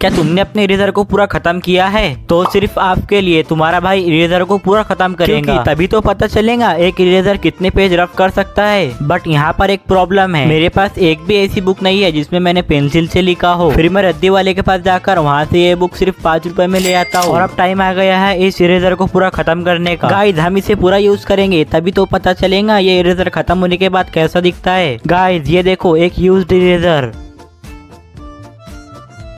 क्या तुमने अपने इरेजर को पूरा खत्म किया है? तो सिर्फ़ आपके लिए तुम्हारा भाई इरेजर को पूरा खत्म करेगा। तभी तो पता चलेगा एक इरेजर कितने पेज रफ कर सकता है। बट यहाँ पर एक प्रॉब्लम है। मेरे पास एक भी ऐसी बुक नहीं है जिसमें मैंने पेंसिल से लिखा हो। फिर मैं रद्दी वाले के पास जाकर वहाँ से ये बुक सिर्फ़ पाँच रुपए में ले आता हूँ। और अब टाइम आ गया है इस इरेजर को पूरा खत्म करने का। गाइज़ हम इसे पूरा यूज़ करेंगे तभी तो पता चलेगा ये इरेजर खत्म होने के बाद कैसा दिखता है। गाइज़ ये देखो एक यूज़ इरेजर